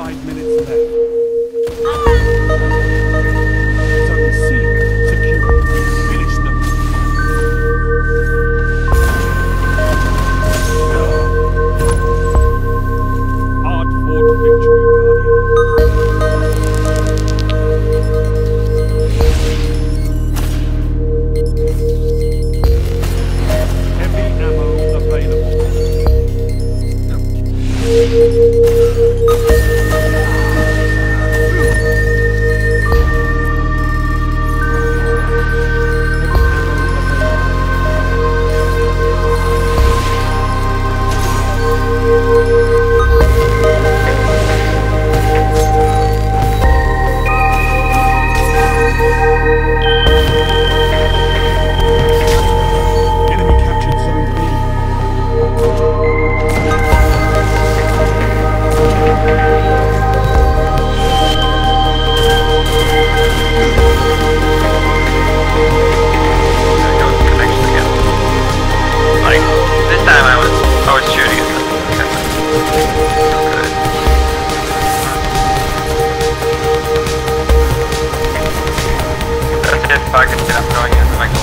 Five minutes left. Fuck it, I'm going in with